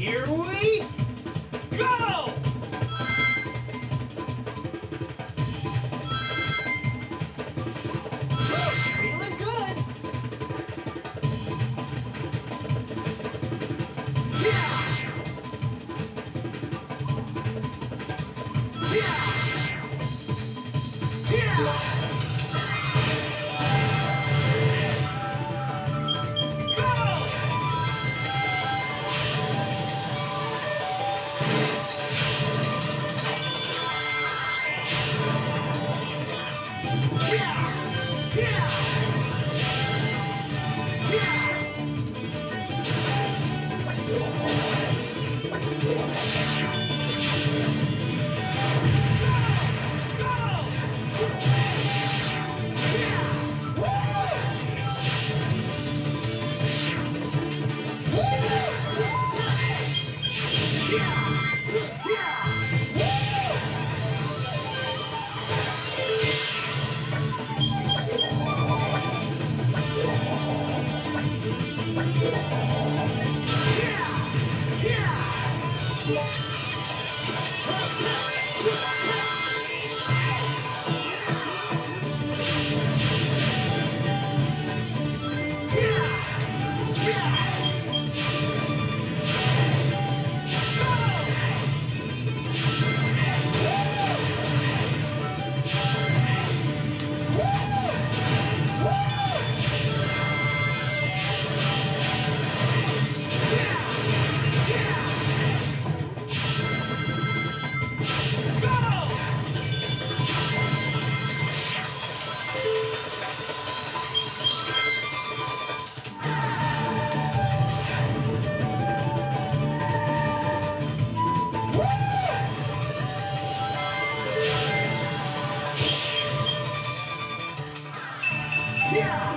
Here we go! Feeling good. Yeah! Yeah! Yeah! Yeah! Yeah! Yeah! Yeah!